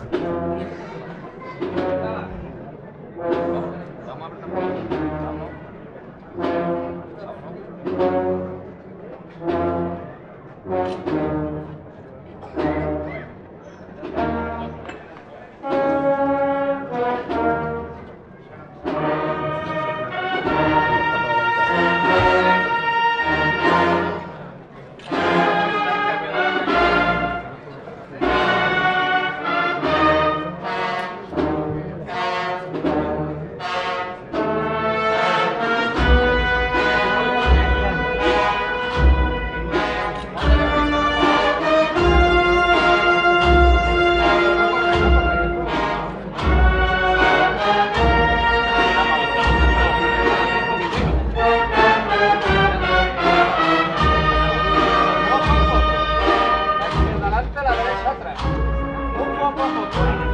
Adelante Một.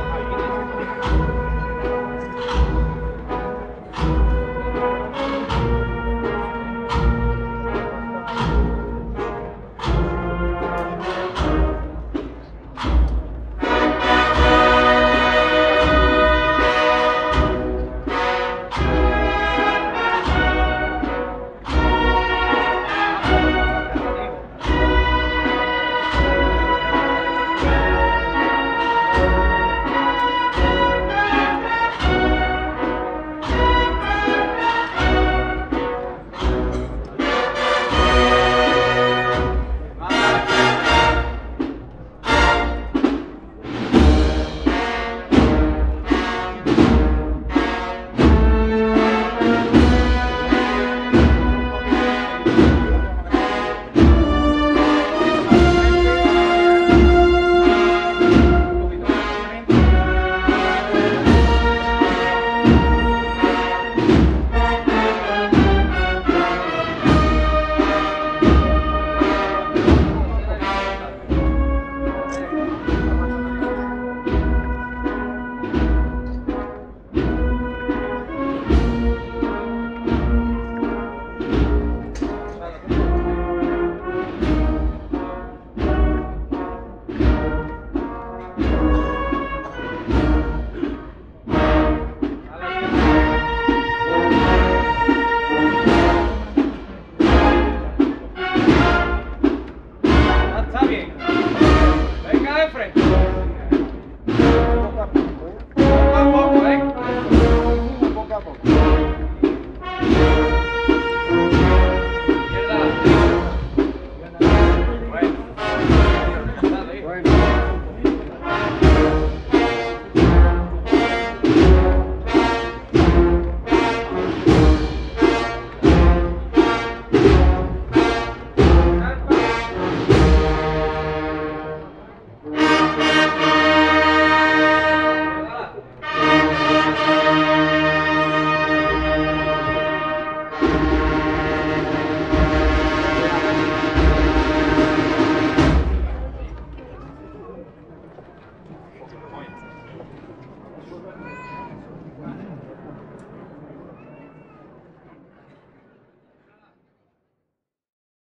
Right.